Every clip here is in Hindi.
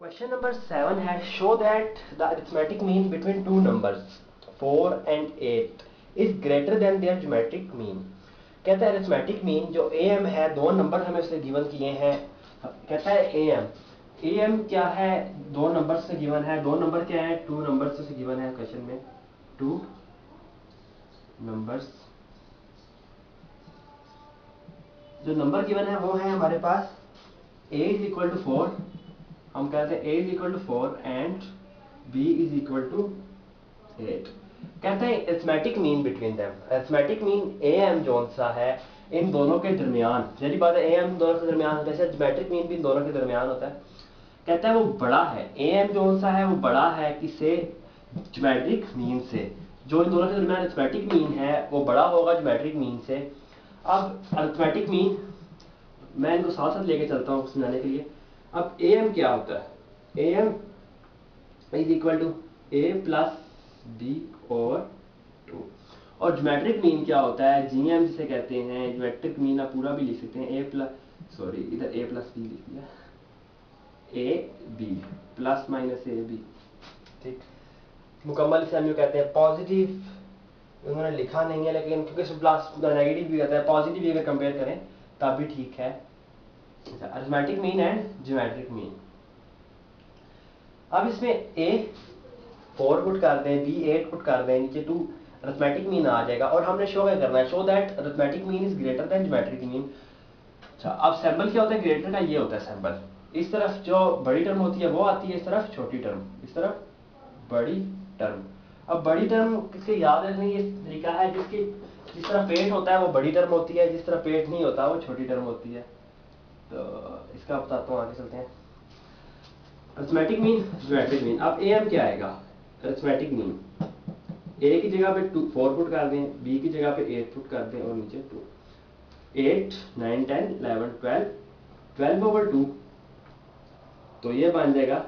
क्वेश्चन नंबर सेवन है show that the arithmetic mean between two number four and eight is greater than their geometric mean कहता है अरिथमेटिक मीन जो ए एम है, दो नंबर हमें उसने गिवन किए हैं। कहता है ए एम ए एम क्या है? दो नंबर से गिवन है। दो नंबर क्या है? टू नंबर से गिवन है क्वेश्चन में। टू नंबर जो नंबर गिवन है, वो है हमारे पास A is equal to four हम कहते हैं a is equal to four and b is equal to eight कहते हैं arithmetic mean between them arithmetic mean A M zone सा है इन दोनों के दरमियान. यदि बात है ए एम दोनों के दरमियान जैसे जोमेट्रिक मीन भी इन दोनों के दरमियान होता है. कहता है वो बड़ा है. ए एम जोन सा है, वो बड़ा है किसे? जोमेट्रिक मीन से. जो इन दोनों के दरमियान एथमेटिक मीन है, वो बड़ा होगा जोमेट्रिक मीन से. अब अर्थमेटिक मीन मैं इनको साथ साथ लेके चलता हूँ समझाने के लिए. अब ए एम क्या होता है? A M is equal to A plus B और टू और ज्योमेट्रिक मीन क्या होता है? जी एम जिसे कहते हैं ज्योमेट्रिक मीन आप पूरा भी लिख सकते हैं। ए प्लस सॉरी इधर ए प्लस बी लिख दिया। A B plus minus A B ठीक। मुकम्मल इसे हम कहते हैं पॉजिटिव उन्होंने लिखा नहीं है, लेकिन क्योंकि प्लस नेगेटिव भी होता है पॉजिटिव भी अगर कंपेयर करें, तब भी ठीक है। Arithmetic mean and geometric mean अब इसमें ए फोर पुट कर दें बी एट पुट कर दें, नीचे टू अर्थमेटिक मीन आ जाएगा और हमने शो क्या करना है? Show that arithmetic mean is greater than geometric mean अच्छा अब सैंपल क्या होता है? ग्रेटर का ये होता है सैंपल इस तरफ़ जो बड़ी टर्म होती है, वो आती है इस तरफ़ छोटी टर्म इस तरफ़ बड़ी टर्म अब बड़ी टर्म किसके याद रखने की तरीका है? जिसकी, जिस तरह पेट होता है, वो बड़ी टर्म होती है, जिस तरह पेट नहीं होता, वो छोटी टर्म होती है. तो इसका बताता हूँ आगे चलते हैं। अर्थमेटिक मीन ज्योमेट्रिक मीन अब ए एम क्या आएगा? अर्थमेटिक मीन ए की जगह पे टू फोर फुट कर दें बी की जगह पे एट फुट कर दें और नीचे two eight nine ten eleven twelve twelve over two तो ये बन जाएगा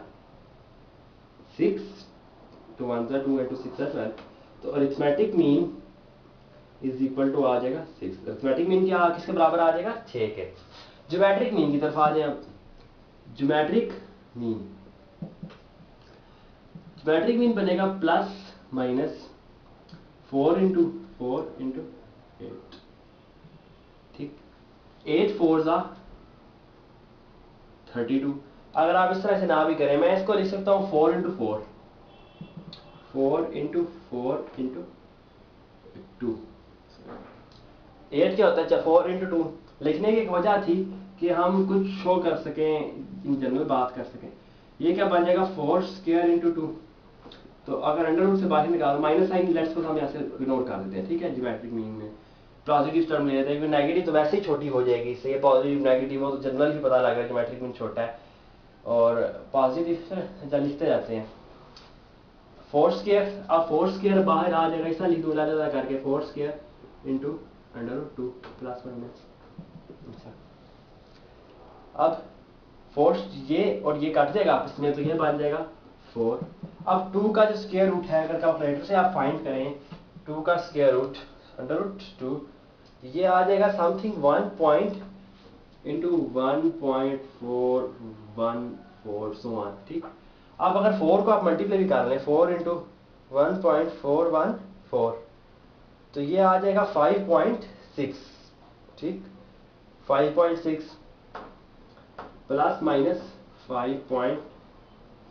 सिक्स टू वन सा टू टू सिक्स ट्वेल्व तो arithmetic mean is equal to आ जाएगा सिक्स अरिथमेटिक मीन क्या, किसके बराबर आ जाएगा? छः के. ज्योमेट्रिक मीन की तरफ़ आ जाए अब। ज्योमेट्रिक मीन ज्योमेट्रिक मीन बनेगा plus minus four into four into eight ठीक? एट फोर ज़ा थर्टी टू अगर आप इस तरह से ना भी करें, मैं इसको लिख सकता हूँ four into four four into four into two eight क्या होता है? अच्छा फोर इंटू टू लिखने की एक वजह थी कि हम कुछ शो कर सकें, इन जनरल बात कर सकें। ये क्या बन जाएगा फोर स्क्र इंटू टू तो अगर अंडर रूट से बाहर निकालो माइनस साइन लेट्स को हम यहाँ से इग्नोर कर देते हैं, ठीक है? ज्योमेट्रिक मीन में। पॉजिटिव टर्म ले लेते हैं, क्योंकि नेगेटिव तो वैसे ही छोटी हो जाएगी, इससे पॉजिटिव नेगेटिव हो तो जनरल भी पता लगा ज्योमेट्रिक मीन छोटा है। और पॉजिटिव लिखते जाते हैं। फोर स्केयर अब फोर स्केयर बाहर आ जाएगा ऐसा लिख दो ज़्यादा करके four square into under root two plus minus अच्छा। अब फोर्स ये और ये काट जाएगा, आपस में तो ये बन जाएगा फोर अब टू का जो स्केयर रूट है, अगर कैलकुलेटर से आप फाइंड करें टू का square root under root two ये आ जाएगा something one point into one point four one four so one ठीक? अब अगर फोर को आप मल्टीप्लाई भी कर लें four into one point four one four तो ये आ जाएगा फाइव पॉइंट सिक्स ठीक? Five point six plus minus five point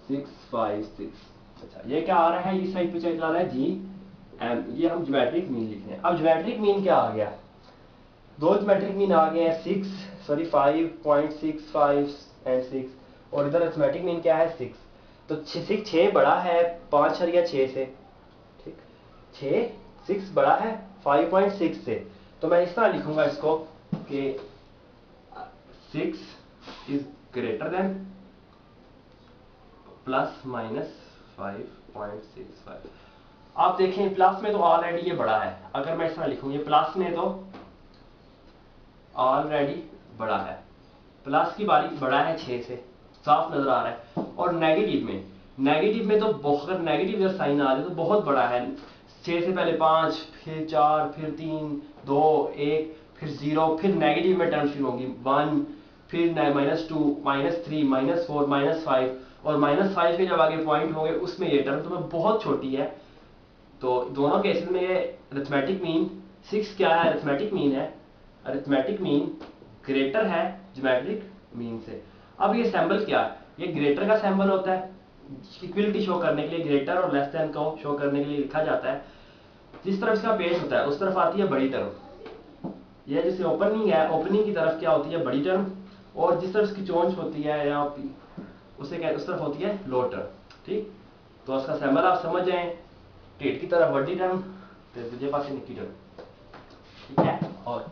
six five six. अच्छा ये क्या आ रहा है? इस साइड पे चल रहा है जी, एम। ये हम ज्योमेट्रिक मीन लिख रहे हैं। अब ज्योमेट्रिक मीन क्या आ गया? दो ज्योमेट्रिक मीन आ गए हैं six sorry five point six five and six और इधर ज्योमेट्रिक मीन क्या है? सिक्स तो सिक्स छः बड़ा है, पाँच छरिया छः से। ठीक? छः सिक्स बड़ा है फाइव पॉइंट सिक्स से। तो मैं इस तरह लिखूँगा इसको कि six is greater than plus minus five point six five आप देखें प्लस में तो ऑलरेडी ये बड़ा है। अगर मैं इस तरह लिखूं, ये प्लस में तो ऑलरेडी बड़ा है। प्लस की बारी बड़ा है छह से। साफ़ नज़र आ रहा है। और नेगेटिव में नेगेटिव में तो अगर नेगेटिव अगर साइन आ जाए तो बहुत बड़ा है। छह से पहले पाँच, फिर चार, फिर तीन, दो, एक, फिर ज़ीरो फिर नेगेटिव में टर्म शुरू होगी। वन फिर minus two minus three minus four minus five और माइनस फाइव के जब आगे पॉइंट होंगे, उसमें ये टर्म तुम्हें बहुत छोटी है। तो दोनों केसेस में ये अरिथमेटिक मीन सिक्स क्या है? अरिथमेटिक मीन है। अरिथमेटिक मीन ग्रेटर है ज्योमेट्रिक मीन से। अब ये सैम्बल क्या है? ये ग्रेटर का सैम्बल होता है। इक्विलिटी शो करने के लिए ग्रेटर और लेस देन को शो करने के लिए लिखा जाता है। जिस तरफ़ इसका पेज होता है, उस तरफ़ आती है बड़ी टर्म यह जैसे ओपनिंग है ओपनिंग की तरफ़ क्या होती है? बड़ी टर्म और जिस तरफ़ उसकी चोंच होती है या उसे क्या उस तरफ़ होती है लोटर, ठीक? तो उसका सैमल आप समझ जाए, टेट की तरफ़ वर्डी टर्म तो दूसरे पास निकी टर्म ठीक है? और